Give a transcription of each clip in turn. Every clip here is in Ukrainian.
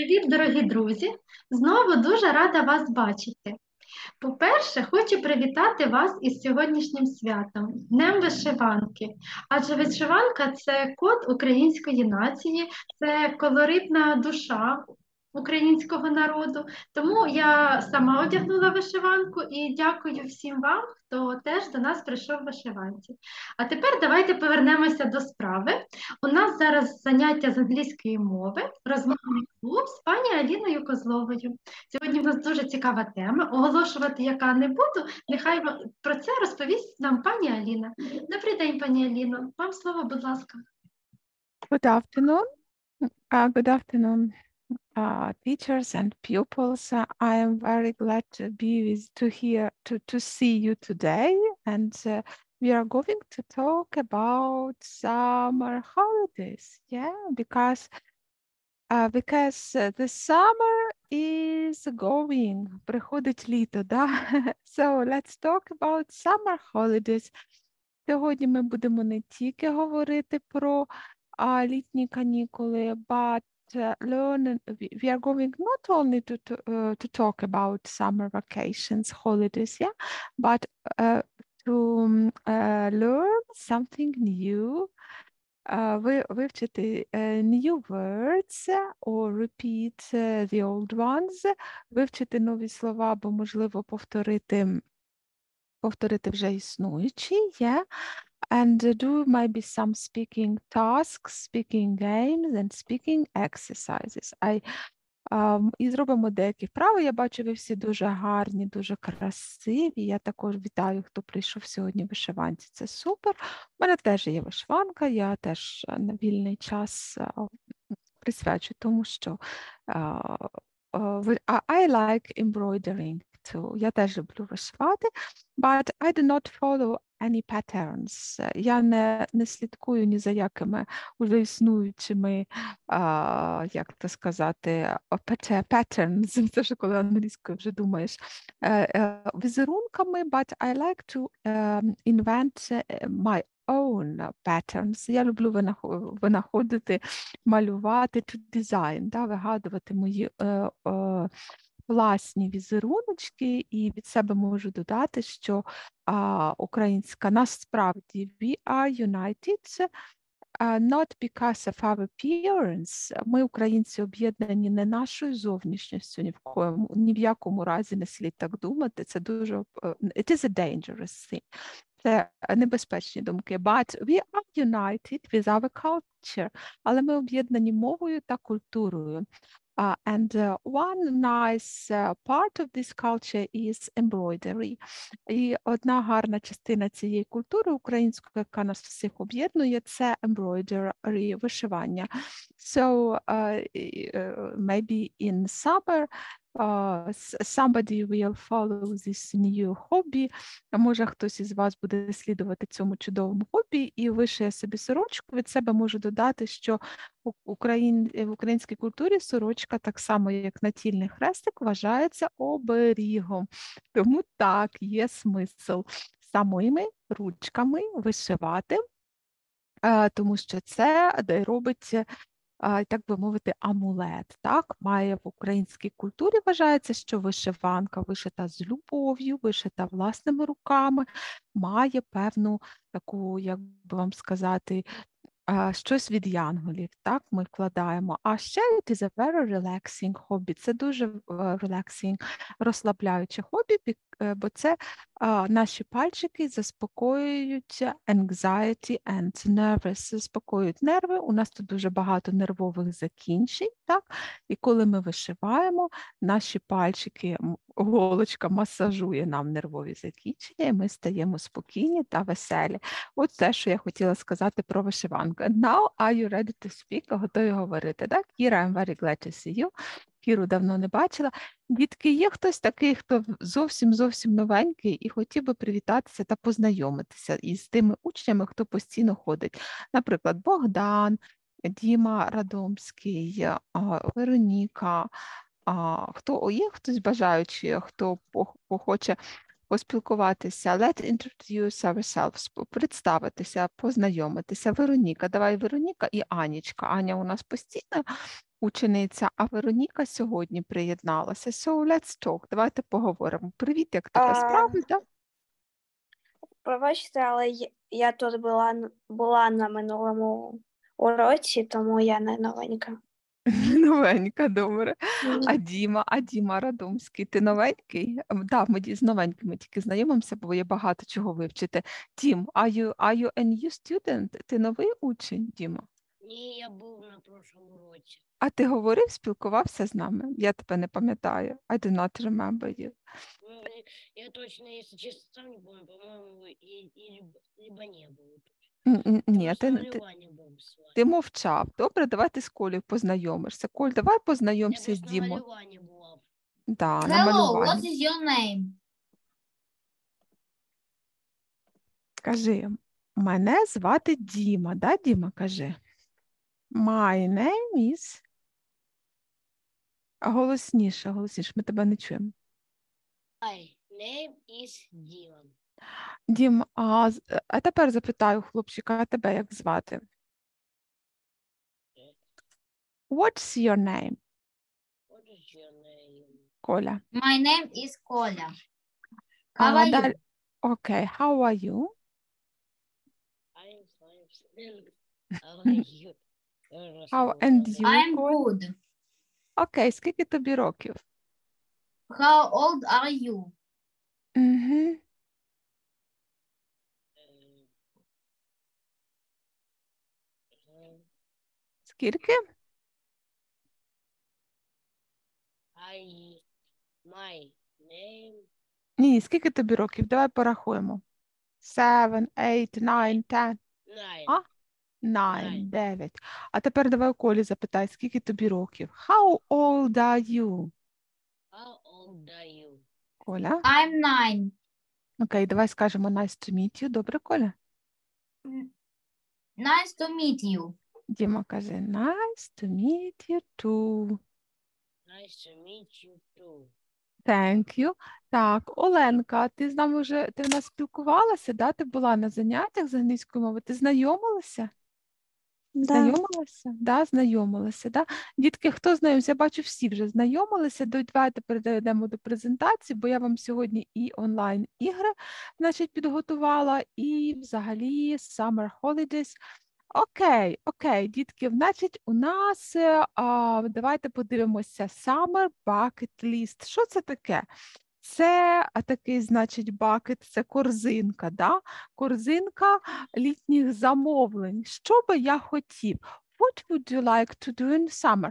Привіт, дорогі друзі! Знову дуже рада вас бачити. По-перше, хочу привітати вас із сьогоднішнім святом, Днем Вишиванки. Адже вишиванка це код української нації, це колоритна душа українського народу. Тому я сама одягнула вишиванку і дякую всім вам, хто теж до нас прийшов в вишиванці. А тепер давайте повернемося до справи. У нас зараз заняття з англійської мови, розмовний клуб з пані Аліною Козловою. Сьогодні в нас дуже цікава тема. Оголошувати, яка не буду, нехай про це розповість нам пані Аліна. Добрий день, пані Аліно. Вам слово, будь ласка. Good afternoon. Uh, good afternoon, uh, teachers and pupils. Uh, I am very glad to be with to hear to to see you today, and uh, we are going to talk about summer holidays. Yeah, because uh, because uh, the summer is going. Приходить літо, да? So let's talk about summer holidays. Сьогодні ми будемо не тільки говорити про а, літні канікули, but uh, learn we are going not only to to, uh, to talk about summer vacations holidays yeah but uh, to uh, learn something new uh, ви, вивчити uh, new words or repeat uh, the old ones вивчити нові слова або можливо повторити повторити вже існуючі yeah and do maybe some speaking tasks, speaking games and speaking exercises. I, um, і зробимо деякі вправи. Я бачу, ви всі дуже гарні, дуже красиві. Я також вітаю, хто прийшов сьогодні в вишиванці. Це супер. У мене теж є вишиванка, я теж на вільний час uh, присвячую тому, що uh, uh, I like embroidering too. Я теж люблю вишивати, but I do not follow any patterns. Я не, не слідкую ні за якими уже існуючими, а, як то сказати, patterns, це ж коли англійською вже думаєш, візерунками, but I like to um, invent my own patterns. Я люблю винаходити, малювати, to design, да, вигадувати мої uh, uh, власні візеруночки, і від себе можу додати, що а, українська насправді we are united not because of our appearance. Ми, українці, об'єднані не нашою зовнішністю, ні в коєму, ні в якому разі не слід так думати. Це дуже it is a dangerous thing. Це небезпечні думки. But we are united with our culture. Але ми об'єднані мовою та культурою. Uh, and uh, one nice uh, part of this culture is embroidery. І одна гарна частина цієї культури української, яка нас всіх об'єднує, це embroidery, вишивання. So maybe in summer Uh, somebody will follow this new hobby. Може, хтось із вас буде слідувати цьому чудовому хобі і вишиє собі сорочку. Від себе можу додати, що Україн... в українській культурі сорочка, так само як натільний хрестик, вважається оберігом. Тому так, є смисл самими ручками вишивати, тому що це робить так би мовити, амулет. Так, має в українській культурі вважається, що вишиванка вишита з любов'ю, вишита власними руками, має певну таку, як би вам сказати, щось від янголів, так, ми вкладаємо. А ще it is a very relaxing hobby. Це дуже relaxing, розслабляюче хобі, бо це наші пальчики заспокоюють anxiety and nervous, заспокоюють нерви. У нас тут дуже багато нервових закінчень, так? І коли ми вишиваємо, наші пальчики, голочка масажує нам нервові закінчення, і ми стаємо спокійні та веселі. От те, що я хотіла сказати про вишиванку. Now are you ready to speak? Готові говорити, так? Kira, I'm very glad to see you. Кіру давно не бачила. Дітки, є хтось такий, хто зовсім зовсім новенький і хотів би привітатися та познайомитися із тими учнями, хто постійно ходить. Наприклад, Богдан, Діма Радомський, Вероніка. Хто є хтось бажаючий, хто хоче поспілкуватися. Let's introduce ourselves, представитися, познайомитися. Вероніка, давай Вероніка і Анічка. Аня у нас постійна учениця, а Вероніка сьогодні приєдналася. So let's talk. Давайте поговоримо. Привіт, як тебе справи? Да? Пробачте, але я- я тут була, була на минулому уроці, тому я не новенька. Новенька, добре. А Діма, а Діма Радомський, ти новенький? Ем, Да, ми з новенькими тільки знайомимося, бо є багато чого вивчити. Дім, are you, are you a new student? Ти новий учень, Діма? Ні, я був на прошлому році. А ти говорив, спілкувався з нами? Я тебе не пам'ятаю. I do not remember you. Ну, Я точно, если честно, сам не помню, по-моему, и, и либо, либо не было. Н- н- Ні, ти, ти, мовчав. Добре, давай ти з Колею познайомишся. Коль, давай познайомся з Дімою. Да, на Hello, what малюванні. is your name? Кажи, мене звати Діма, да, Діма, кажи. My name is... А Голосніше, голосніше, ми тебе не чуємо. My name is Димон. Дім, а, е, а тепер запитаю хлопчика, а тебе як звати? What's your name, What is your name? Коля? My name is Коля. How А, are you? Окей, how are you? I'm fine. How are you? How and you, I'm good. Окей, скільки тобі років? How old are you? Угу. Скільки? I, my name, Ні, скільки тобі років? Давай порахуємо. Seven, eight, nine, ten, nine. А? nine, Nine. дев'ять. А тепер давай у Колі запитай, скільки тобі років? How old are you? How old are you? Коля? I'm nine. Окей, давай скажемо nice to meet you. Добре, Коля? Nice to meet you. Діма каже, nice to meet you too. Nice to meet you too. Thank you. Так, Оленка, ти з нами вже, ти в нас спілкувалася, да? Ти була на заняттях з англійської мови, ти знайомилася? Знайомилася? Да, знайомилася, да? Дітки, хто знайомився? Я бачу, всі вже знайомилися. Давайте перейдемо до презентації, бо я вам сьогодні і онлайн ігри значить, підготувала, і взагалі Summer Holidays. Окей, окей, дітки, значить, у нас е, а, давайте подивимося Summer Bucket List. Що це таке? Це такий, значить, бакет, це корзинка, да? корзинка літніх замовлень. Що би я хотів? What would you like to do in summer?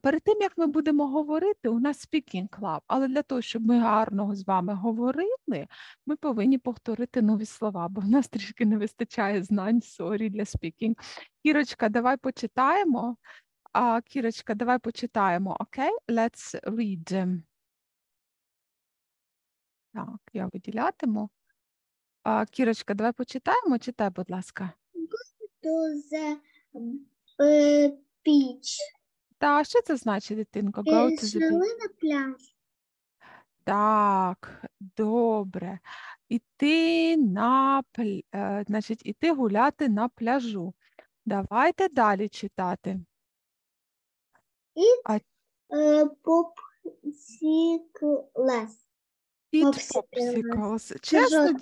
Перед тим, як ми будемо говорити, у нас speaking club, але для того, щоб ми гарно з вами говорили, ми повинні повторити нові слова, бо в нас трішки не вистачає знань, sorry, для speaking. Кірочка, давай почитаємо. Кірочка, давай почитаємо, окей? Let's read. Так, я виділятиму. Кірочка, давай почитаємо. Читай, будь ласка. to the uh, beach. Та що це значить, дитинко? Go to the beach. На пляж. Так, добре. Іти на е, значить, іти гуляти на пляжу. Давайте далі читати. Popsicles. Eat Popsicles. popsicles. Чесно? Е,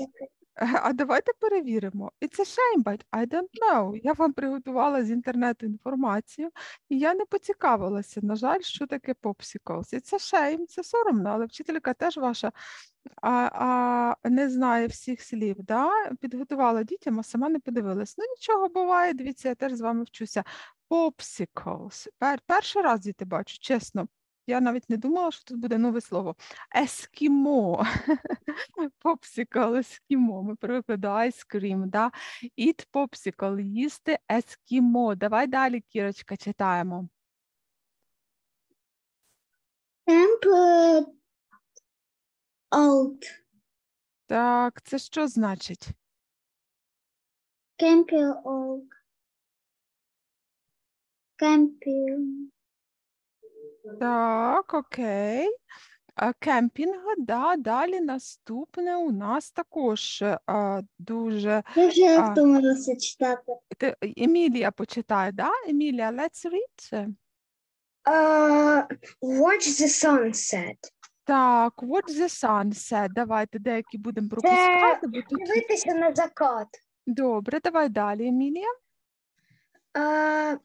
А давайте перевіримо. It's a shame, but I don't know. Я вам приготувала з інтернету інформацію, і я не поцікавилася, на жаль, що таке popsicles. It's a shame, це соромно, але вчителька теж ваша а, а, не знає всіх слів. Да? Підготувала дітям, а сама не подивилась. Ну нічого буває, дивіться, я теж з вами вчуся. Popsicles. Пер, перший раз діти бачу, чесно. Я навіть не думала, що тут буде нове слово. Ескімо. Popsicle, ескімо. Ми привикли до ice cream, да? Eat popsicle, їсти ескімо. Давай далі, Кірочка, читаємо. Out. Так, це що значить? Camping out. Camping. Так, окей. А, Кемпінг, да, далі наступне у нас також а, дуже. Я вже А. втомилася читати. Ти, Емілія почитає, да? Емілія, let's read. Uh, watch the sunset. Так, Watch the Sunset. Давайте деякі будемо пропускати, бо тут Дивитися на закат. добре. Давай далі, Емілія. Uh,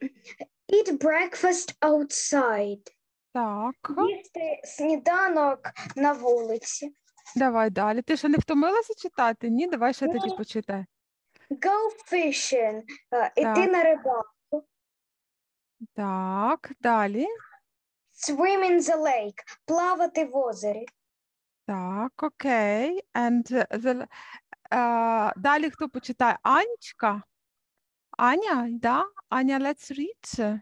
eat breakfast outside. Так, Їсти сніданок на вулиці. давай далі. Ти ще не втомилася читати? Ні, давай ще тоді почитай. Go fishing. Uh, іти Так. на рибалку. Так, далі. Swim in the lake. Плавати в озері. Так, окей. And uh, the, uh, далі хто почитає? Анечка? Аня, да? Аня, let's read.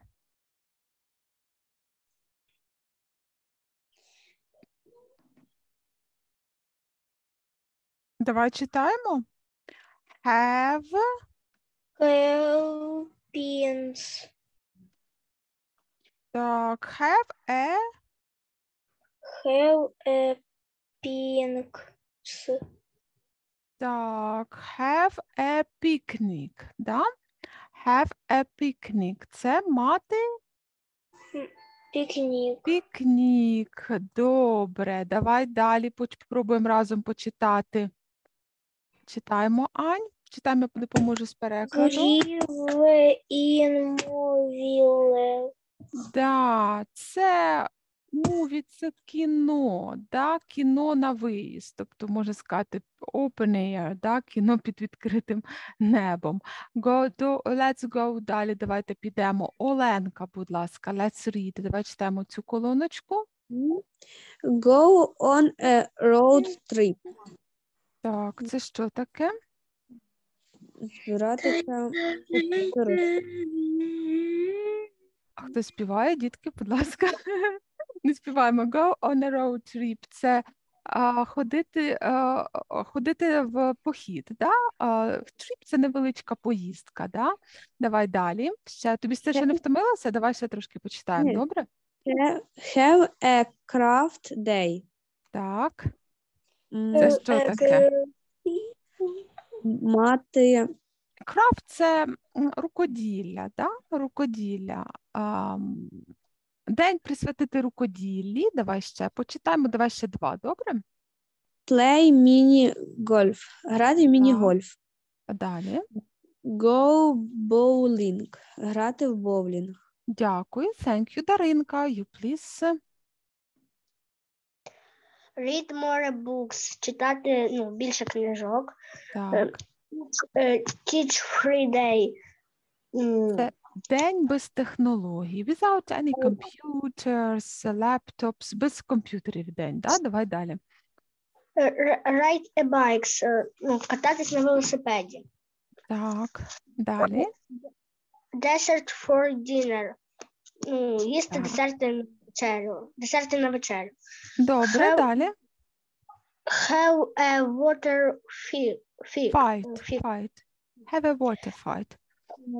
Давай читаємо. Have, Have beans. так, have a, Have a pink. так, have a picnic, да? Have a picnic. Це мати Пікнік. Пікнік. Добре, давай далі спробуємо разом почитати. Читаємо, Ань. Читаємо, я допоможу з перекладу. Live. Да, це муві, це кіно, да? кіно на виїзд. Тобто, можна сказати, open air, да? кіно під відкритим небом. Go to, let's go далі, давайте підемо. Оленка, будь ласка, let's read. Давай читаємо цю колоночку. Go on a road trip. Так, це що таке? Збиратися у. А хто співає, дітки, будь ласка. Не співаємо. Go on a road trip. Це а, ходити, а, ходити в похід. Да? А, trip – це невеличка поїздка. Да? Давай далі. Ще, тобі це ще не втомилося? Давай ще трошки почитаємо, Ні. добре? Have- Have a craft day. Так. М, Це що таке? Мати Крафт – це рукоділля, да? рукоділля. День присвятити рукоділлі. Давай ще почитаємо, давай ще два, добре? play міні-гольф. Грати в міні-гольф. Далі. Go bowling. Грати в боулінг. Дякую. Thank you, Даринка. You please. Read more books. Читати ну, більше книжок. Так. Е, Teach free day. Це День без технологій. Without any computers, laptops, без комп'ютерів день. Да? Давай далі. е, Ride a bikes. е, Ну, кататись на велосипеді. Так. Далі. Dessert for dinner. Ну, їсти десерти вечерю. Десерти на вечерю. Добре, Have- далі. Have a water fi- fi- Fight. fi- Fight. Have a water fight.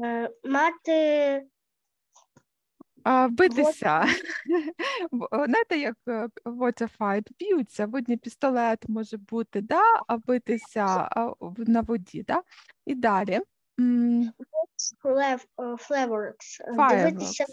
е, Мати А, битися. Знаєте, як е, water fight? Б'ються. Водний пістолет може бути, да? а битися а, в- на воді. Да? І далі. М, флев, е, е, Fireworks. Дивитися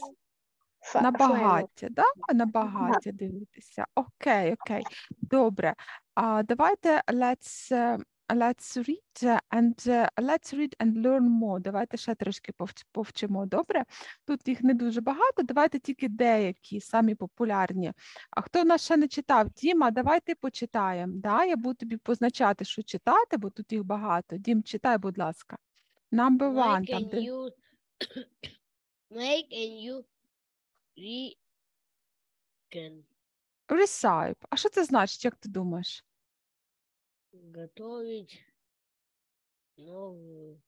На багаття, да? На багаття дивитися. Окей, окей. Добре. А давайте let's, е, let's read and е, let's read and learn more. Давайте ще трошки повч- повчимо. Добре? Тут їх не дуже багато. Давайте тільки деякі, самі популярні. А хто нас ще не читав? Діма, давайте почитаємо. Да? Я буду тобі позначати, що читати, бо тут їх багато. Дім, читай, будь ласка. Number one. Make Там, a де... new make a new recon. Recipe. А що це значить, як ти думаєш? Готовить новую.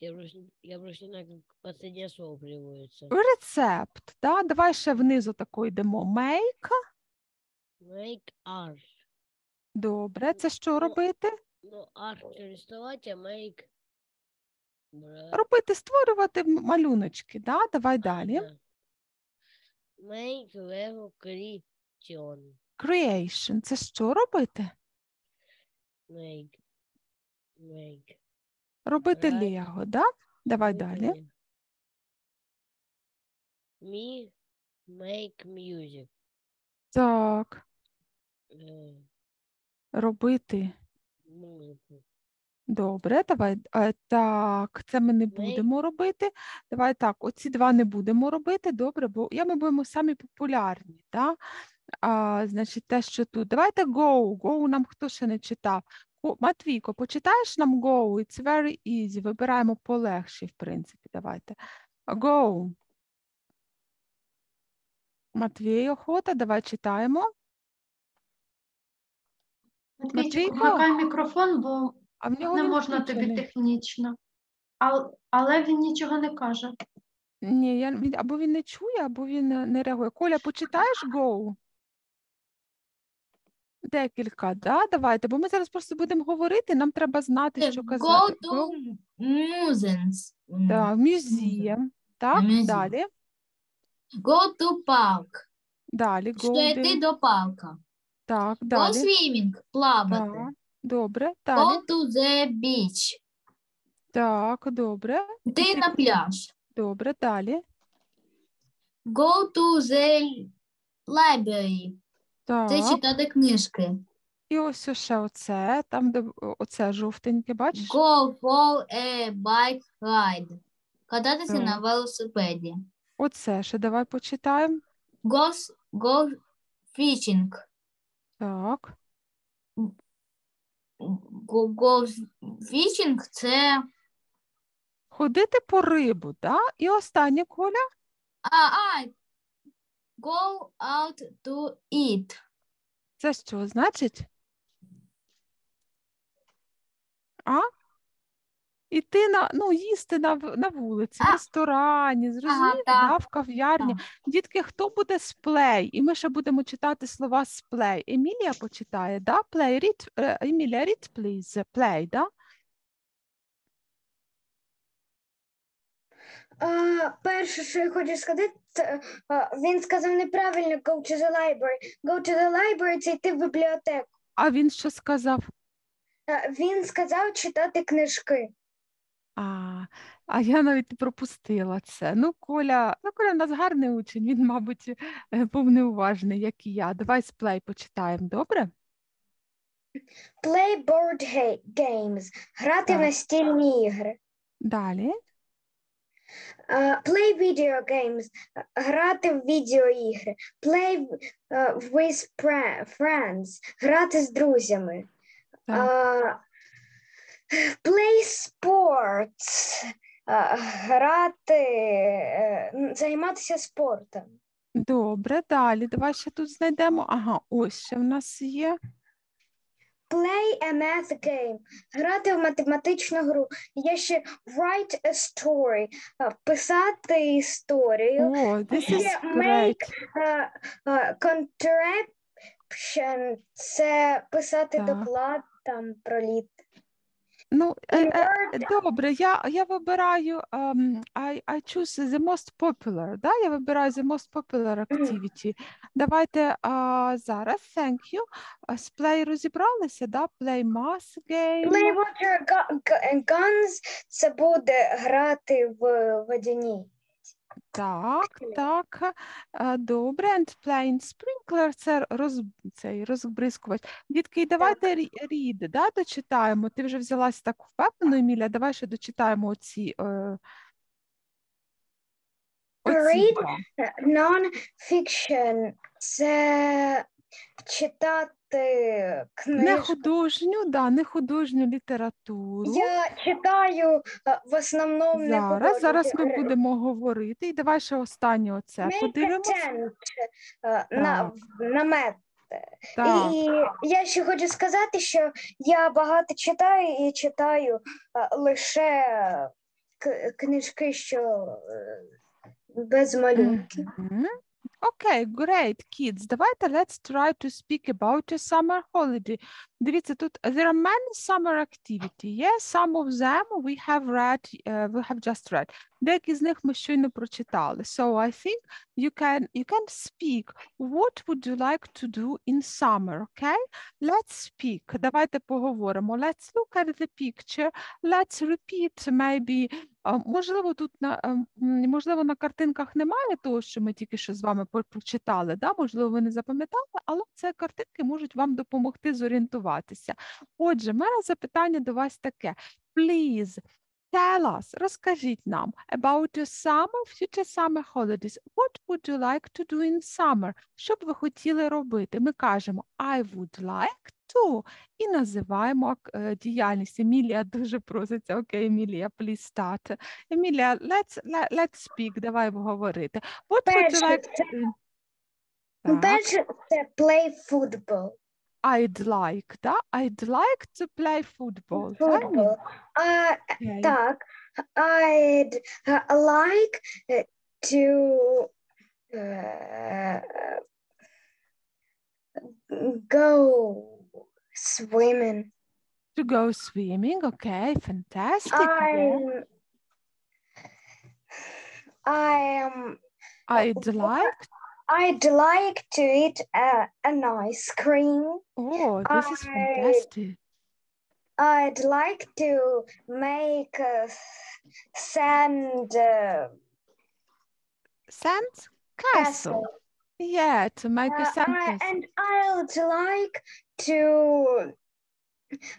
Я просто, я просто не знаю, как последнее слово переводится. Рецепт, да? Давай ще внизу тако йдемо. Make. Make art. Добре, це що Ну, робити? Ну, art рисовать, а make... Робити, створювати малюночки, да? Давай далі. Make Lego Creation. Creation. Це що робити? Make. Make. Робити Right. Лего, да? Давай далі. Me make music. Так, Е, робити. Музику. Добре, давай. е, Так, це ми не будемо робити. Давай так, оці два не будемо робити. Добре, бо я ми будемо самі популярні. Да? А, значить, те, що тут. Давайте go. Go нам хто ще не читав. Матвійко, почитаєш нам go? It's very easy. Вибираємо полегші, в принципі. Давайте. Go. Матвій, охота, давай читаємо. Матвійко? вмикай мікрофон, бо А в нього не він можна тобі технічно. А, але він нічого не каже. Ні, я, він, або він не чує, або він е, не реагує. Коля, почитаєш Go? Декілька, да? Давайте, бо ми зараз просто будемо говорити, нам треба знати, що казати. Go to museums. Да, museum. Так, Museum. далі. Go to park. Далі, Що go. йти до парка. Так, Go далі. swimming. Плавати. Так, добре, далі. Go to the beach. Так, добре, Йти на пляж. добре, далі. Go to the library. Це читати книжки. і ось ще оце, там, де оце жовтеньке, бачиш? Go for a bike ride. Кататися на велосипеді. Оце ще давай почитаємо. Go, s- go fishing. Так, Go, fishing – це ходити по рибу, да? І останнє, Коля. а, а, go out to eat. Це що значить? А? Іти на, ну, їсти на, на вулиці, в ресторані, зрозуміли, так, да, в кав'ярні. Дітки, хто буде сплей? І ми ще будемо читати слова сплей. Емілія почитає, да? Play, read, е, Емілія, read, please. Play, да? А, перше, що я хочу сказати, це, а, він сказав неправильно go to the library. Go to the library – це йти в бібліотеку. А він що сказав? А, він сказав читати книжки. А, а я навіть пропустила це. Ну, Коля, ну, Коля в нас гарний учень, він, мабуть, е, був неуважний, як і я. Давай з плей почитаємо, добре? Play board games – грати в Так. настільні ігри. Далі. А, play video games – грати в відеоігри. Play а, with friends – грати з друзями. Так. А, play sports – грати, е, займатися спортом. Добре, далі. Давай ще тут знайдемо. Ага, ось ще в нас є. Play a math game – грати в математичну гру. Є ще write a story – писати історію. О, this is great. А, а, Contraption – це писати Так. доклад там про літ. Ну, е, е, добре, я, я вибираю um, I, I choose the most popular, да? Я вибираю the most popular activity. Давайте uh, зараз, thank you. З play розібралися, да? Play mass game. Play water gu- gu- guns – це буде грати в водяні. Так, так, е, добре. And playing sprinkler – це роз, цей розбризкувач. Дітки, і давайте read, да, дочитаємо. Ти вже взялася так впевнено, Еміля, давай ще дочитаємо оці. Е, Read. Non-fiction – це читати Не художню, да, не художню літературу. Я читаю в основному Зараз, зараз ми будемо говорити. І давай ще останнє оце Make подивимось. на, намет. Так. І я ще хочу сказати, що я багато читаю і читаю лише книжки, що е, без малюнків. Мгм. Окей, great, kids. Давайте let's try to speak about a summer holiday. Дивіться, тут there are many summer activity. Yes, some of them we have read, uh, we have just read. Деякі з них ми щойно прочитали. So I think you can you can speak. What would you like to do in summer? Okay? Let's speak. Давайте поговоримо. Let's look at the picture. Let's repeat maybe. Можливо, тут на ем, можливо на картинках немає того, що ми тільки що з вами прочитали. Да? Можливо, ви не запам'ятали, але це картинки можуть вам допомогти зорієнтуватися. Отже, в мене запитання до вас таке. Please tell us, розкажіть нам about your summer, future summer holidays. What would you like to do in summer? Що б ви хотіли робити? Ми кажемо I would like to і називаємо е, діяльність. Емілія дуже проситься. Окей, Емілія, please start. Емілія, let's, let, let's speak, давай говорити. What would you like to do? Перше це play football. I'd like, да? I'd like to play football. Football. А, Окей. так, I'd uh, like uh, to uh, go swimming. To go swimming, okay, fantastic. I'm I am I'd like, I'd like to eat a, an ice cream. oh, this is fantastic. I'd like to make a sand uh, Sand castle. castle. Yeah, to make a Uh, sand I- and I'd like to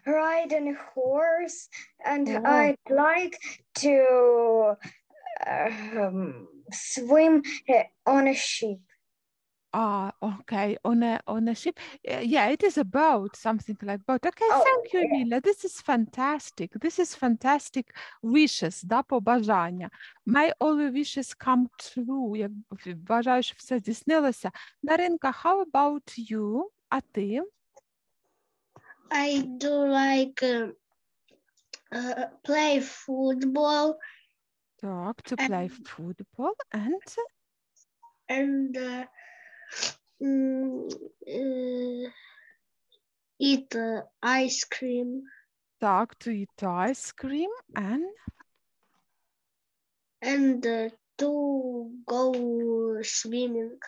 ride on a horse, and Oh. I'd like to um, swim uh, on a ship. Ah, okay, on a on a ship. Uh, yeah, it is a boat, something like boat. Okay, Oh, thank you, yeah. Emilia. This is fantastic. This is fantastic wishes, да, побажання. May all your wishes come true. Я в- бажаю, щоб все здійснилося. Даринка, how about you? А ти? I do like uh, uh, play football Так, to play Um, football and and uh, mm, uh, eat uh, ice cream так, to eat ice cream and and uh, to go swimming.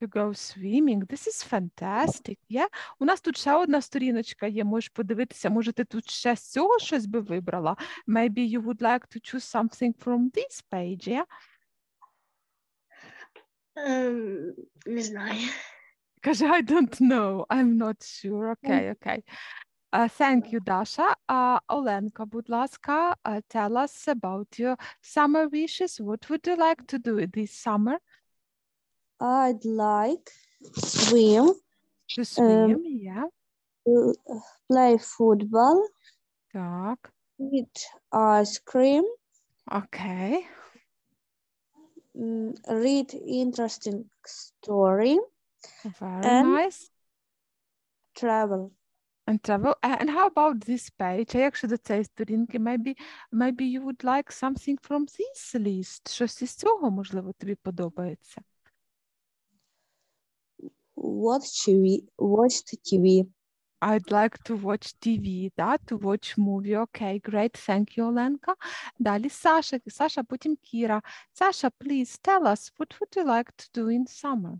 To go swimming. This is fantastic. Yeah. У нас тут ще одна сторіночка є. Можеш подивитися, може, ти тут ще з цього щось би вибрала. Maybe you would like to choose something from this page, yeah? Um, не знаю. Каже, I don't know. I'm not sure. Mm. Okay, okay. Uh, thank you, Dasha. Uh, Olenka, будь ласка, uh, tell us about your summer wishes. What would you like to do this summer? I'd like swim. To um, swim, um, yeah. Uh, play football. Так. Eat ice cream. Okay. mm, read interesting story, Very And- nice. travel. And travel. A- And how about this page? А як щодо цієї сторінки? Maybe, maybe you would like something from this list. Щось із цього, можливо, тобі подобається. Watch TV, watch TV. I'd like to watch TV, да? To watch movie. Okay, great. Thank you, Оленка. Далі Саша. Саша, потім Кіра. Саша, please tell us, what would you like to do in summer?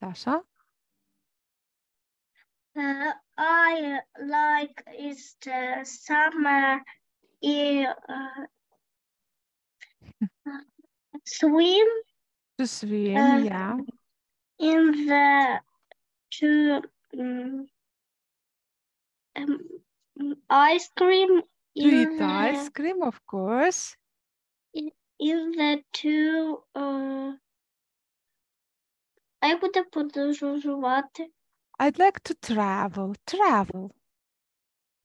Саша? Uh, I like is the summer in uh, swim To swim, Uh, yeah. in the to um, um, ice cream To in eat the, ice cream, of course. in the to uh, I буду подорожувати. I'd like to travel. Travel.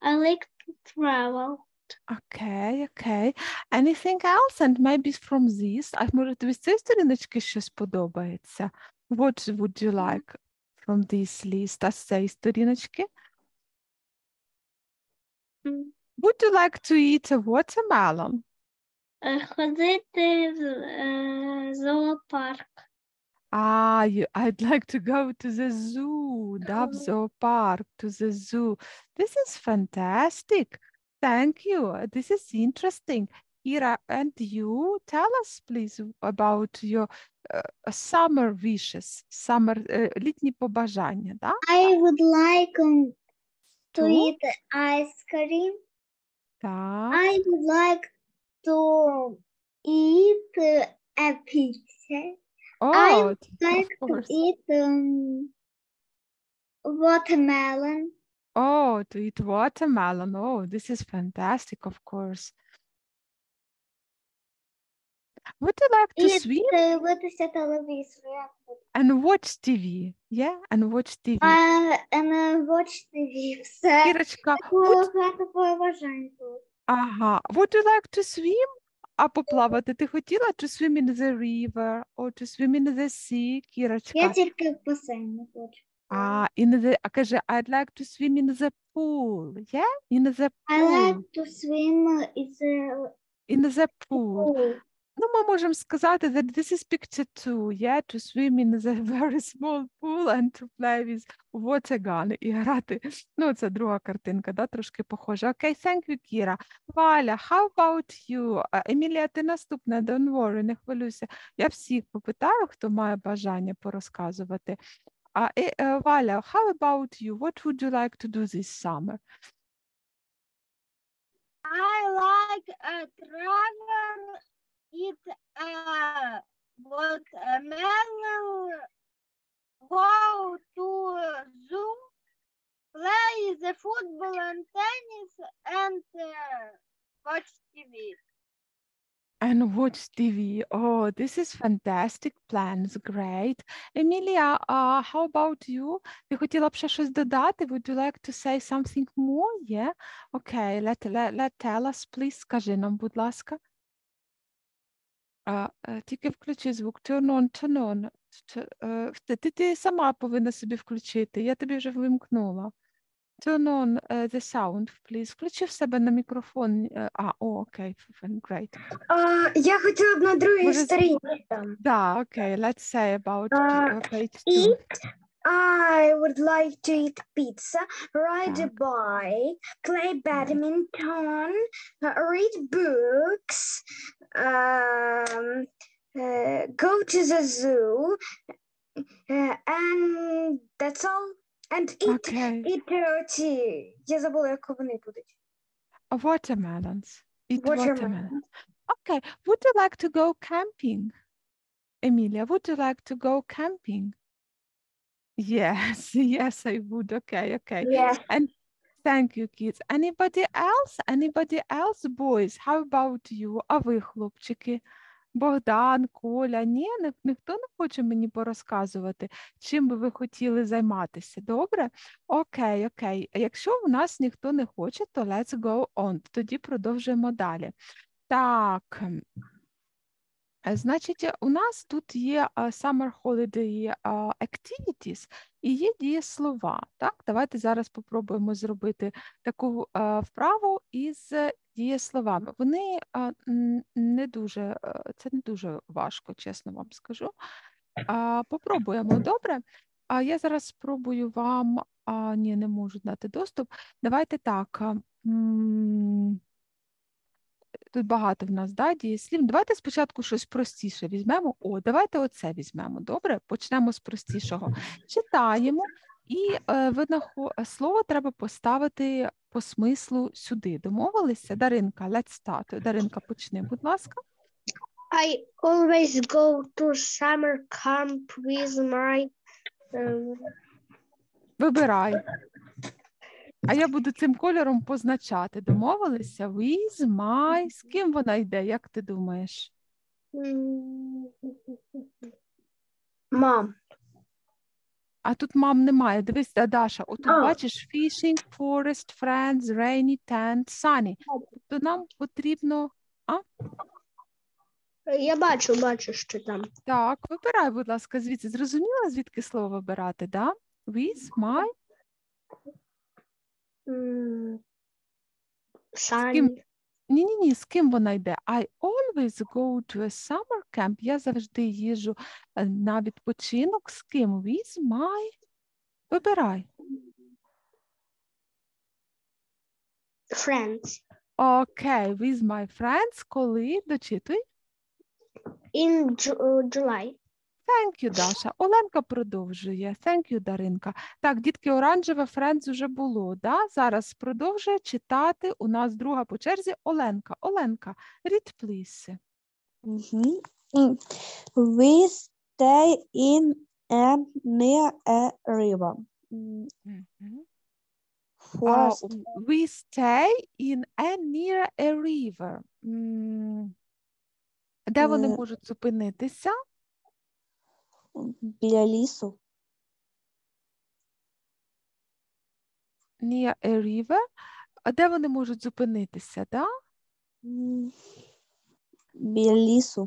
I like to travel. Okay, okay. Anything else? And maybe from this, а може тобі з цієї сторіночки щось подобається? What would you like from this list? А з цієї сторіночки? М, Would you like to eat a watermelon? е, Ходити в е, зоопарк. Ah, you, I'd like to go to the zoo, да, в Oh. зоопарк, to the zoo. This is fantastic. Thank you. This is interesting. Ira, and you tell us, please, about your uh, summer wishes, summer, е, літні побажання, да? I would like um, to To? eat ice cream. Так. I would like to eat uh, a pizza. Oh, I of like to course. eat um, watermelon. Oh, to eat watermelon. Oh, this is fantastic, of course. Would you like to І swim дивитися телевізор. як буде. and watch TV? Yeah, and watch TV. А, а не watch TV. Все. Кірочка, Було багато побажань тут. ага. Would you like to swim? А поплавати ти хотіла to swim in the river or to swim in the sea, Кірочка? Я тільки в басейні хочу. А, in the, а каже, I'd like to swim in the pool. Yeah? In the I like pool. to swim in the In the pool. Ну, ми можемо сказати that this is picture two, yeah? To swim in the very small pool and to play with water gun і грати. Ну, це друга картинка, да? трошки похожа. Окей, thank you, Кіра. Валя, how about you? Емілія, ти наступна, don't worry, не хвилюйся. Я всіх попитаю, хто має бажання порозказувати. А, е, е, Валя, how about you? What would you like to do this summer? I like a travel, eat a watermelon, go to zoo, play the football and tennis, and uh, watch TV. And watch TV. Oh, this is fantastic plans. Great. Emilia, uh, how about you? Ти хотіла б ще щось додати? Would you like to say something more? Yeah? Okay, let, let, let tell us, please. Скажи нам, будь ласка. А, е, тільки включи звук. Turn on, turn on. Ти, ти, ти сама повинна собі включити. Я тобі вже вимкнула. Turn on е, the sound, please. Включи в себе на мікрофон. е, А, о, окей, great. А, я хотіла б на другій Може, сторінці там. Да, okay, let's say about Uh, uh, page two. Eat. I would like to eat pizza, ride a Так. bike, play badminton, uh, read books, um, uh, go to the zoo, uh, and that's all. And eat, Okay, eat uh, ці, я забула, як вони будуть. uh, watermelons. Eat Watermelon. watermelons. Okay, would you like to go camping? Emilia, would you like to go camping? Yes, yes, I would. Okay, okay. Yeah. And thank you, kids. Anybody else? Anybody else, boys? How about you? А ви, хлопчики? Богдан, Коля, ні, Ні- ніхто не хоче мені порозказувати, чим би ви хотіли займатися. Добре? Окей, окей. Якщо в нас ніхто не хоче, то let's go on. Тоді продовжуємо далі. Так. Е, Значить, е, у нас тут є е, Summer Holiday Activities і є дієслова. Так, давайте зараз попробуємо зробити таку вправу із дієсловами. Вони не дуже, це не дуже важко, чесно вам скажу. Попробуємо, добре? А я зараз спробую вам, а, ні, не можу дати доступ. Давайте так. Тут багато в нас да, дієслів. Давайте спочатку щось простіше візьмемо. О, давайте оце візьмемо. Добре, почнемо з простішого. Читаємо, і е, винахо- слово треба поставити по смислу сюди. Домовилися? Даринка, let's start. Даринка, почни, будь ласка. I always go to summer camp with my um, Вибирай. А я буду цим кольором позначати. Домовилися? With my. З ким вона йде, як ти думаєш? Мам. А тут мам немає. Дивись, да, Даша, отут А. бачиш fishing, forest, friends, rainy, tent, sunny. Тобто нам потрібно. Я бачу, бачу, що там. Так, вибирай, будь ласка, звідси. Зрозуміла, звідки слово вибирати, да? With, my. М, ким? Ні-ні ні, з ким вона йде? I always go to a summer camp. Я завжди їжджу е, на відпочинок. З ким? With my. Вибирай. Friends. Окей, with my friends, коли дочитуй. In July. Thank you, Даша. Оленка продовжує. Thank you, Даринка. Так, дітки, оранжеве Friends вже було. Да? Зараз продовжує читати. У нас друга по черзі Оленка. Оленка, read, please. We stay in a near a river. Mm. А, we stay in a near a river. Де вони Е, можуть зупинитися? Біля лісу. Near a river. А де вони можуть зупинитися? Да? Біля лісу.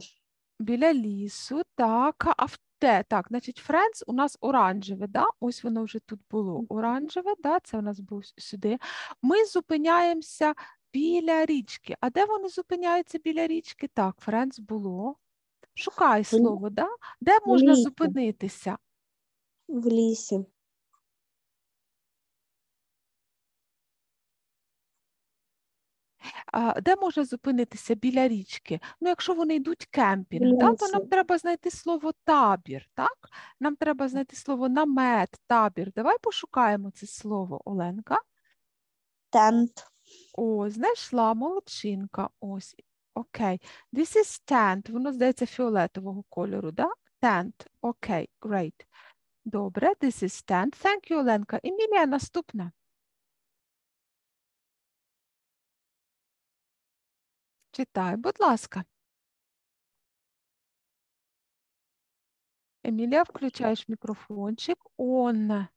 Біля лісу, так. А в те, так, значить, Friends у нас оранжеве, да? Ось воно вже тут було оранжеве, да? Це у нас був сюди. Ми зупиняємося біля річки. А де вони зупиняються біля річки? Так, Friends було. Шукай слово, да? Де можна лісі. зупинитися? В лісі. А, де можна зупинитися біля річки? Ну, якщо вони йдуть кемпінг, Біля то нам треба знайти слово табір, так? Нам треба знайти слово намет, табір. Давай пошукаємо це слово, Оленка. Тент. О, знайшла молодчинка. Ось. Окей. This is tent. Воно здається фіолетового кольору, да? Tent. Окей, great. Добре, this is tent. Thank you, Оленка. Емілія, наступна. Читай, будь ласка. Емілія, включаєш мікрофончик. Он.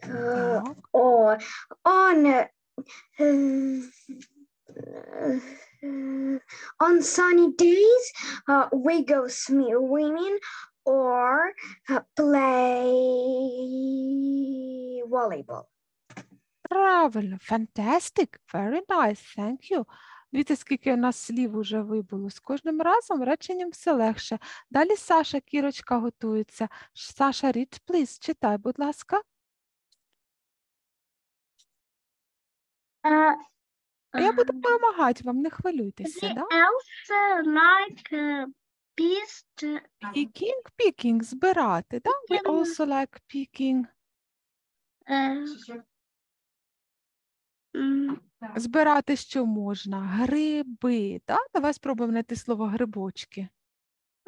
Так. or on uh, uh, on sunny days uh, we go swimming or uh, play volleyball. Правильно, fantastic, very nice, thank you. Дивіться, скільки у нас слів уже вибуло. З кожним разом реченням все легше. Далі Саша, Кірочка готується. Саша, read, please, читай, будь ласка. Uh, я буду допомагати вам, не хвилюйтеся, the да? elves like uh, beast Picking, picking, збирати, да? We Picking. also like picking. uh, mm, Збирати що можна? Гриби, да? Давай спробуємо знайти слово грибочки.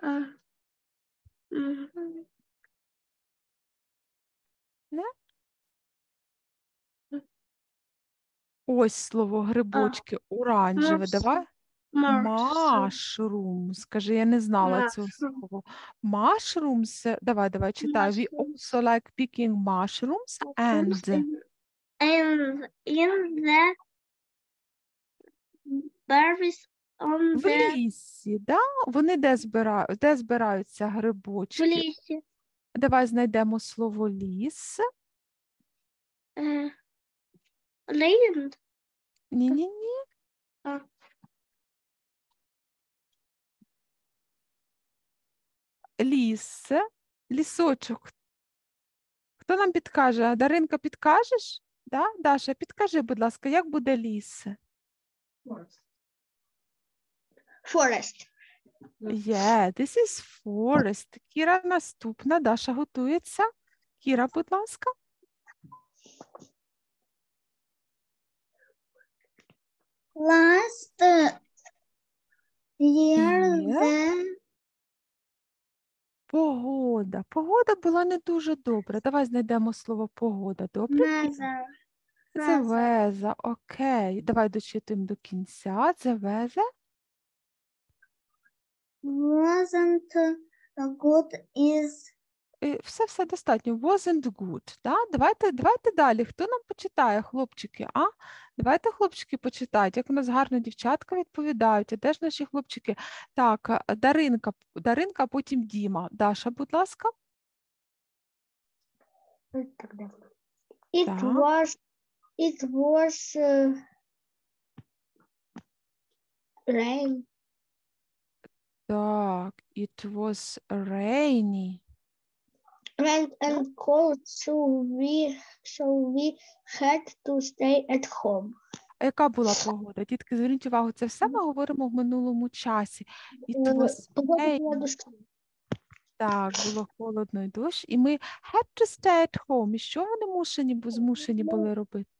uh, mm, Ось слово грибочки, оранжеве. Давай. Mushroom. Скажи, я не знала цього слова. Mushrooms. Давай, давай, читай. We also like picking mushrooms and in, and in the berries on в the лісі, да? Вони де збирають, де збираються в грибочки? лісі. Давай знайдемо слово ліс. Uh, land. Ні-ні-ні. А. Ліс, лісочок. Хто нам підкаже? Даринка, підкажеш? Да? Даша, підкажи, будь ласка, як буде ліс? Forest. Yeah, this is forest. Кіра наступна. Даша готується. Кіра, будь ласка. Last year, the Погода. Погода була не дуже добра. Давай знайдемо слово погода. Добре? weather, The weather weather. Окей. Давай дочитуємо до кінця. Weather. wasn't good is Все, все достатньо. Wasn't good. Да? Давайте, давайте далі. Хто нам почитає, хлопчики? А? Давайте, хлопчики, почитають. Як у нас гарно дівчатка відповідають. А де ж наші хлопчики? Так, Даринка, Даринка, а потім Діма. Даша, будь ласка. It Так. was it was uh, rain. Так, it was rainy. Rained and cold, so we so we had to stay at home. А яка була погода? Дітки, зверніть увагу, це все ми говоримо в минулому часі. It Е, Погода була raining. Так, було холодно і дощ, і ми had to stay at home. І що вони мушені, бу- змушені були робити?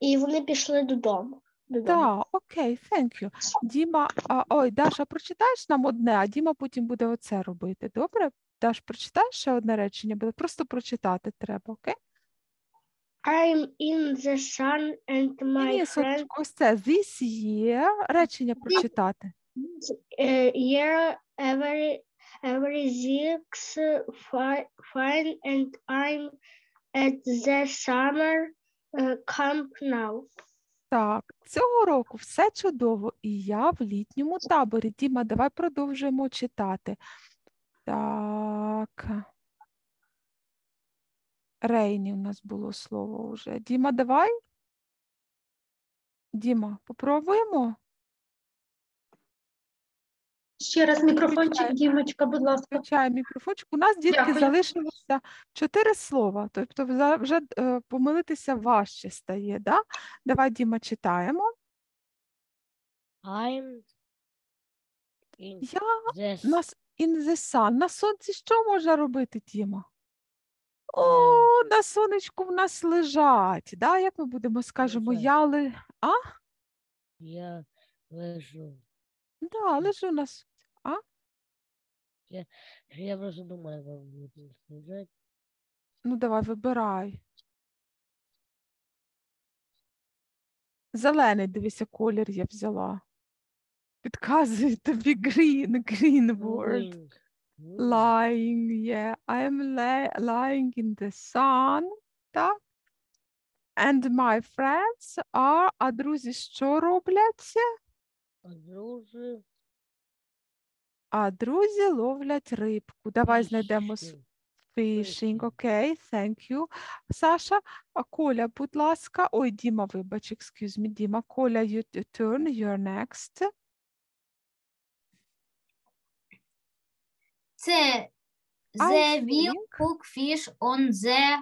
І вони пішли додому. додому. Так, окей, thank you. Діма, а, ой, Даша, прочитаєш нам одне, а Діма потім буде оце робити. Добре? Даш, прочитаєш ще одне речення, буде просто прочитати треба, окей? I'm in the sun and my ні, friend сонечко, ось це this year, речення прочитати. uh, year every every six fi- fine and I'm at the summer uh, camp now. Так, цього року все чудово, і я в літньому таборі. Діма, давай продовжуємо читати. Так. Рейні у нас було слово вже. Діма, давай. Діма, попробуємо? Ще раз мікрофончик. Дімочка, будь ласка. Включаємо мікрофончик. У нас, дітки, Дякую. залишилося чотири слова, тобто вже е, помилитися важче стає. Да? Давай, Діма, читаємо. I'm in Я the на, с- in the sun. На сонці що можна робити, Діма? О, на сонечку в нас лежать. Да? Як ми будемо скажемо, Лежать. я ли... А? я лежу. Да, лежу на сонці. Я просто думаю, как будет лежать. Ну, давай, вибирай. Зелений, дивися, колір я взяла. Підказує тобі green, green word. Moving. Moving. Lying, yeah. I'm la- lying in the sun, так? And my friends are, а друзі що роблять? А дружи А друзі ловлять рибку. Давай знайдемо с- fishing. fishing, Fishing. окей, thank you. Саша, а Коля, будь ласка. Ой, Діма, вибач, excuse me, Діма. Коля, you t- turn, you're next. Це the will cook fish on the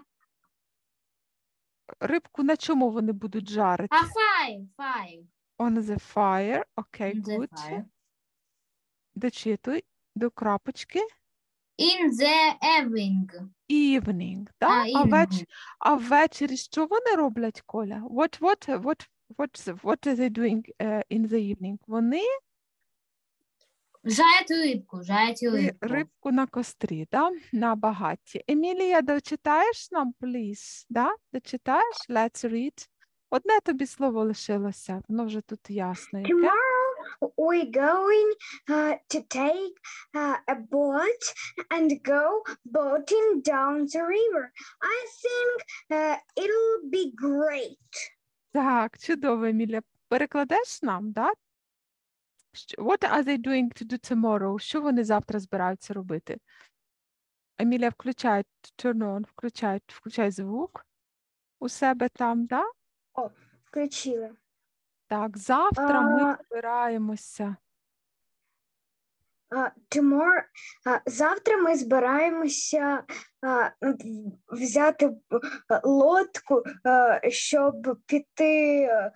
Рибку на чому вони будуть жарити? а fire, fire, On the fire, окей, the good. fire. Дочитуй до крапочки. In the evening. Evening, А, так? А, веч... а ввечері що вони роблять, Коля? What, what, what, what, what are they doing uh, in the evening? Вони Жарять рибку, жарять рибку. рибку на кострі, да? на багатті. Емілія, дочитаєш нам, please? Да? Дочитаєш? Let's read. Одне тобі слово лишилося, воно вже тут ясно. яке. Tomorrow we're going uh, to take uh, a boat and go boating down the river. I think uh, it'll be great. Так, чудово, Емілія. Перекладеш нам, да? What are they doing to do tomorrow? Що вони завтра збираються робити? Емілія, включай, turn on, включай, включай звук у себе там, да? О, Включила. Так, завтра ми А. збираємося. Uh, tomorrow, uh, завтра ми збираємося uh, взяти е, лодку, е, щоб піти, е,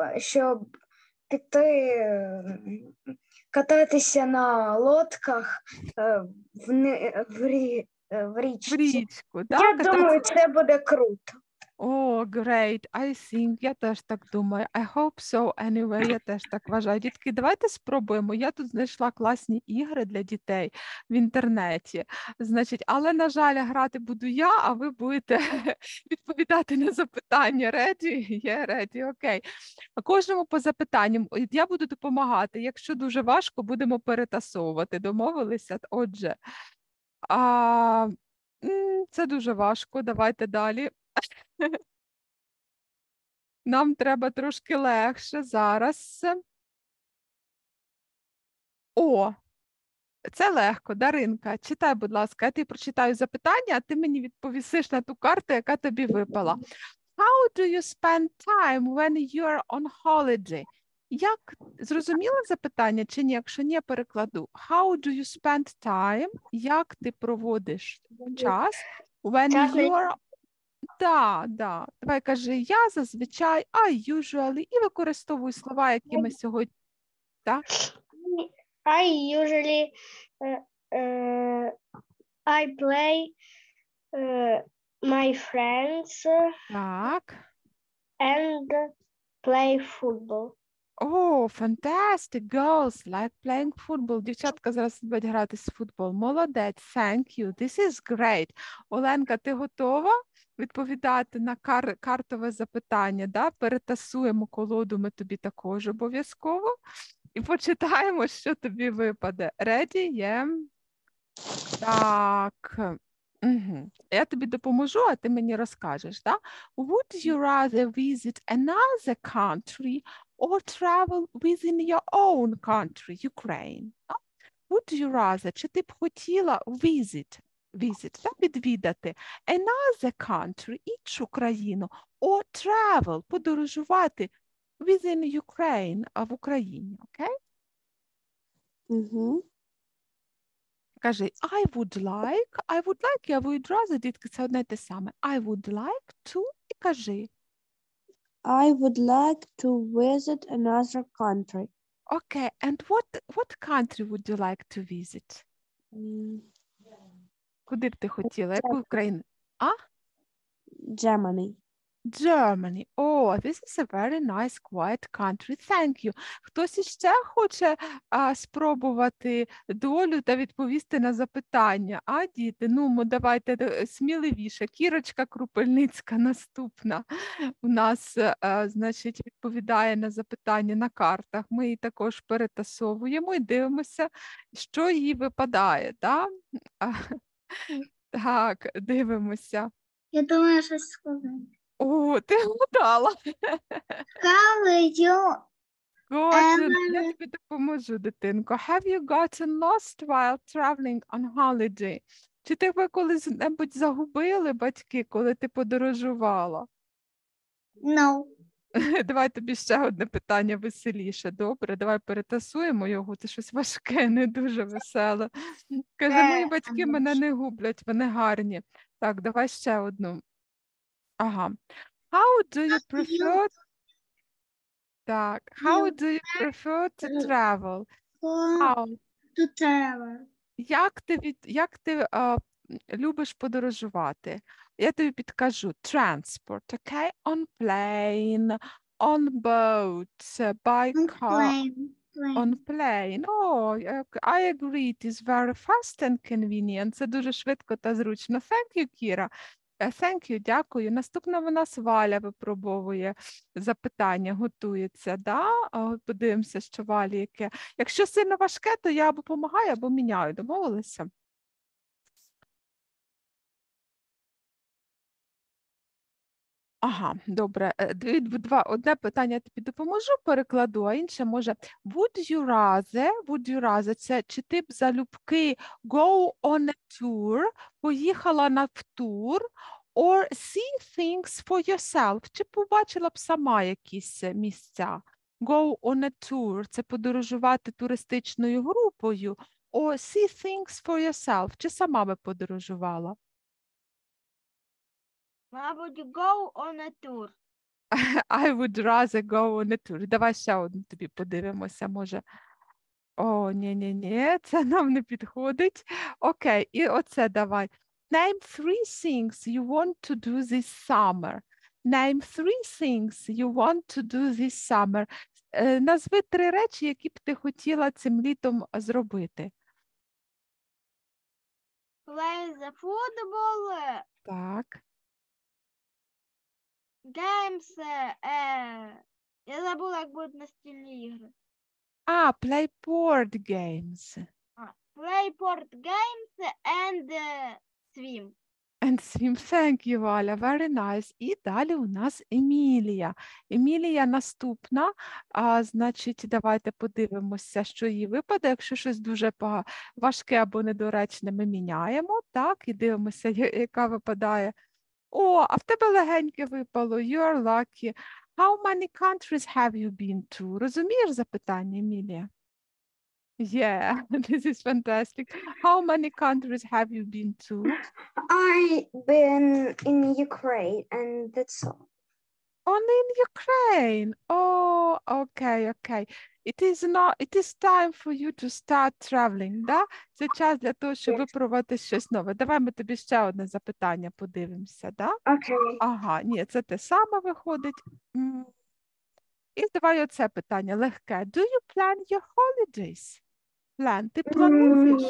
е, щоб піти е, кататися на лодках е, в, не- в, рі- е, в В річку, да? Я думаю, це буде круто. О, great, I think, я теж так думаю. I hope so anyway, я теж так вважаю. Дітки, давайте спробуємо. Я тут знайшла класні ігри для дітей в інтернеті. Значить, але, на жаль, грати буду я, а ви будете відповідати на запитання. Ready? Yeah, ready, окей. А Кожному по запитанням. Я буду допомагати. Якщо дуже важко, будемо перетасовувати. Домовилися? Отже, а, це дуже важко. Давайте далі. Нам треба трошки легше зараз. О, це легко. Даринка, читай, будь ласка, я тобі прочитаю запитання, а ти мені відповісиш на ту карту, яка тобі випала. How do you spend time when you're on holiday? Як зрозуміло запитання чи ні? Якщо ні, перекладу. How do you spend time? Як ти проводиш час when you're... Да, да. Давай кажи я зазвичай, I usually і використовуй слова, які ми сьогодні. I usually uh, uh, I play uh, my friends Так. and play football. О, fantastic. Girls like playing football. Дівчатка зараз люблять гратись в футбол. Молодець. Thank you. This is great. Оленка, ти готова відповідати на кар- картове запитання? Да? Перетасуємо колоду ми тобі також обов'язково. І почитаємо, що тобі випаде. Ready? Yeah. Так. Угу. Я тобі допоможу, а ти мені розкажеш. Да? Would you rather visit another country or travel within your own country, Ukraine? Would you rather, чи ти б хотіла visit, visit да? відвідати another country, іншу країну, or travel, подорожувати within Ukraine, а в Україні, окей? Угу. Кажи, I would like, I would like, я would rather, дітки, це одне й те саме. I would like to, і кажи. I would like to visit another country. Okay, and what, what country would you like to visit? Mm, Куди б ти хотіла? Яку країну? Germany. Germany. Oh, this is a very nice, quiet country. Thank you. Хтось іще хоче а, спробувати долю та відповісти на запитання? А, діти? Ну, давайте е, сміливіше. Кірочка Крупельницька наступна у нас, е, е, значить, відповідає на запитання на картах. Ми її також перетасовуємо і дивимося, що їй випадає. Да? Так, дивимося. Я думаю, щось сказати. О, ти вгадала. How you Gotten, я тобі допоможу, дитинко. Have you gotten lost while traveling on holiday? Чи тебе колись-небудь загубили батьки, коли ти подорожувала? no? Давай тобі ще одне питання веселіше. Добре, давай перетасуємо його. Це щось важке, не дуже веселе. Каже, мої Е, батьки мене не гублять, вони гарні. Так, давай ще одну. Ага. How do you prefer Так, how do you prefer to travel? How to travel? Як ти від як ти м, любиш подорожувати? Я тобі підкажу transport, okay? On plane, on boat, by car, on plane. Oh, I agree, it is very fast and convenient. Це дуже швидко та зручно. Thank you, Кіра. Е, Thank you, дякую. Наступна в нас Валя випробовує запитання, готується. Да? Подивимося, що Валі яке. Якщо сильно важке, то я або допомагаю, або міняю. Домовилися? Ага, добре. Е, Два, одне питання тобі допоможу, перекладу, а інше може would you rather, would you rather, це чи ти б залюбки go on a tour, поїхала на в тур, or see things for yourself, чи побачила б сама якісь е, місця? Go on a tour – це подорожувати туристичною групою, or see things for yourself, чи сама би подорожувала? Мабуть, go on a tour. I would rather go on a tour. Давай ще одну тобі подивимося, може. О, ні, ні, ні, це нам не підходить. Окей, і оце давай. Name three things you want to do this summer. Name three things you want to do this summer. Е, Назви три речі, які б ти хотіла цим літом зробити. Play the football, Так. Games, е, я забула, як будуть настільні ігри. А, play board games. Play board games and е, swim. And swim. Thank you, Валя. Very nice. І далі у нас Емілія. Емілія наступна. А, значить, давайте подивимося, що їй випаде. Якщо щось дуже важке або недоречне, ми міняємо. Так, і дивимося, яка випадає. О, а в тебе легеньке випало. You are lucky. How many countries have you been to? Розумієш запитання, Емілія? Yeah, this is fantastic. How many countries have you been to? I've been in Ukraine, and that's all. Only in Ukraine. Oh, okay, okay. It is not, it is time for you to start traveling, да? Це час для того, щоб випробувати щось нове. Давай ми тобі ще одне запитання подивимося, да? Okay. Ага, ні, це те саме виходить. І давай оце питання легке. Do you plan your holidays? План, ти плануєш?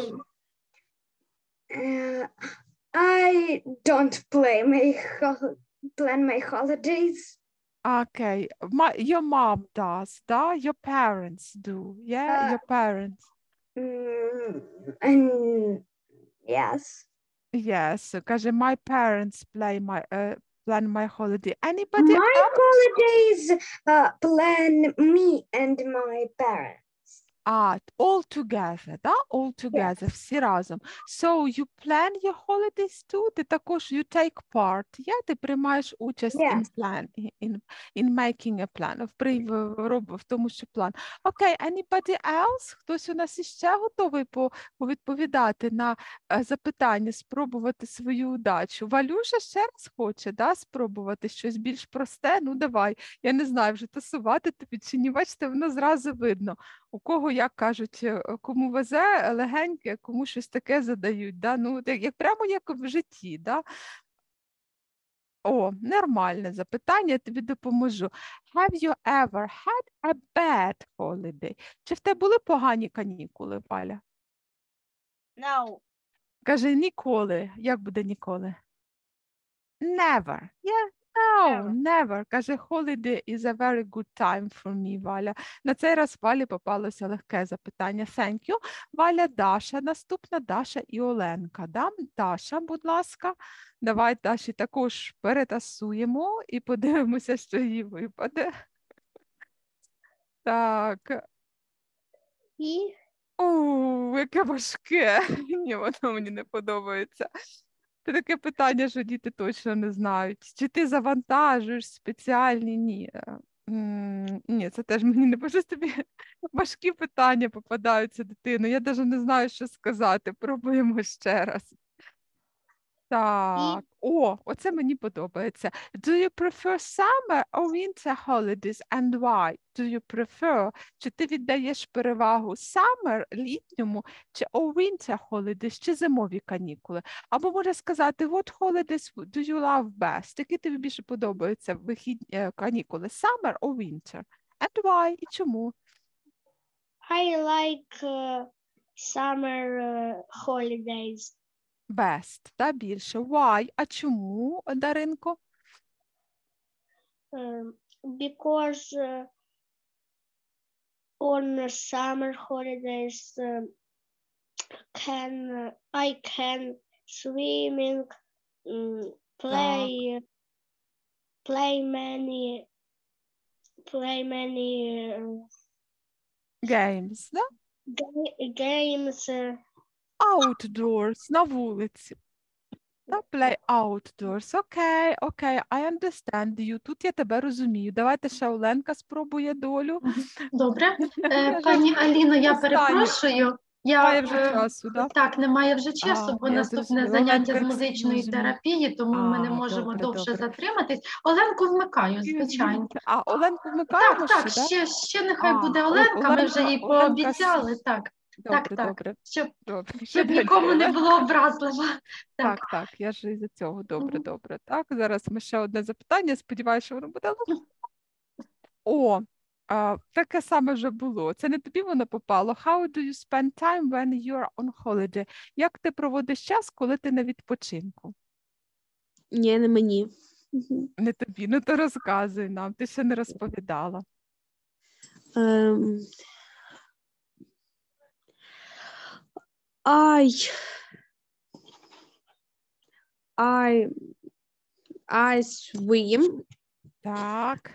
Uh, I don't play my plan my holidays. Okay, my, your mom does, да? Your parents do, yeah? Uh, Your parents. Mm, and yes. Yes, so каже, my parents play my, uh, plan my holiday. Anybody My else? holidays uh, plan me and my parents. А, all together, да? All together, всі разом. So you plan your holidays too? Ти також you take part, yeah? Ти приймаєш участь in Yes. plan, in, in making a plan, в, при, в, в тому, що план. Окей, anybody else? Хтось у нас іще готовий по, повідповідати на е, запитання, спробувати свою удачу? Валюша ще раз хоче, да, спробувати щось більш просте? Ну, давай. Я не знаю, вже тасувати тобі чи ні. Бачите, воно зразу видно у кого, як кажуть, е, кому везе легеньке, кому щось таке задають. Да? Ну, як, прямо як в житті. Да? О, нормальне запитання, я тобі допоможу. Have you ever had a bad holiday? Чи в тебе були погані канікули, Валя? No. Каже, ніколи. Як буде ніколи? Never. Yeah. No, never. Каже, holiday is a very good time for me, Валя. На цей раз Валі попалося легке запитання. Thank you. Валя, Даша. Наступна Даша і Оленка. Да? Даша, будь ласка. Давай Даші також перетасуємо і подивимося, що їй випаде. Так. І О, яке важке. Ні, воно мені не подобається. Це таке питання, що діти точно не знають. Чи ти завантажуєш спеціальні? Ні. Е, Ні, це теж мені не боже тобі важкі питання попадаються дитину. Я навіть не знаю, що сказати. Пробуємо ще раз. Так, о, оце мені подобається. Do you prefer summer or winter holidays and why? Do you prefer? Чи ти віддаєш перевагу summer, літньому, чи or winter holidays, чи зимові канікули? Або можна сказати, what holidays do you love best? Які тобі більше подобаються вихідні е, канікули? Summer or winter? And why? І чому? I like uh, summer uh, holidays Best, та більше. Why? А чому, Даринко? um, because uh, on the summer holidays um, can uh, I can swimming, um, play, play many, play many uh, Games, да? ga- games. Outdoors, на вулиці. Та play outdoors. Окей, окей, I understand you. Тут я тебе розумію. Давайте ще Оленка спробує долю. Добре. Е, Пані Аліно, я перепрошую. Я, Має вже е, часу, да? Так, немає вже часу, А, бо наступне зрозуміла. заняття Оленка, з музичної терапії, тому ми не можемо добре, довше добре. затриматись. Оленку вмикаю, звичайно. А, Оленку вмикаємо Так, так, ще, ще, ще нехай А, буде О- Оленка, ми вже їй Оленка пообіцяли, с- так, Добре, так, так. добре, щоб, добре. Щоб нікому не було образливо. Так. Так, так, я ж із-за цього. Добре, Мгм. добре. Так, зараз ми ще одне запитання. Сподіваюся, що воно буде. О, а, таке саме вже було. Це не тобі воно попало. How do you spend time when you're on holiday? Як ти проводиш час, коли ти на відпочинку? Ні, не мені. Не тобі. Ну то розказуй нам, ти ще не розповідала. Ем, I I I swim. Так,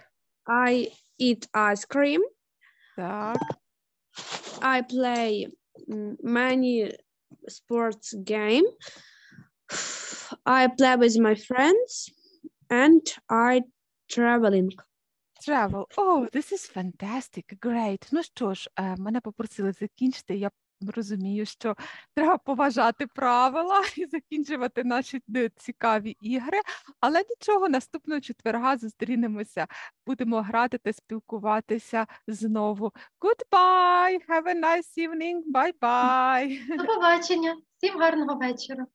I eat ice cream. так, I play mm, many sports game. I play with my friends and I traveling. Travel. Oh, this is fantastic. Great. Ну що ж, е, мене попросили закінчити. Я розумію, що треба поважати правила і закінчувати наші е, цікаві ігри. Але нічого, наступного четверга зустрінемося. Будемо грати та спілкуватися знову. Goodbye! Have a nice evening. Bye-bye! До побачення. Всім гарного вечора.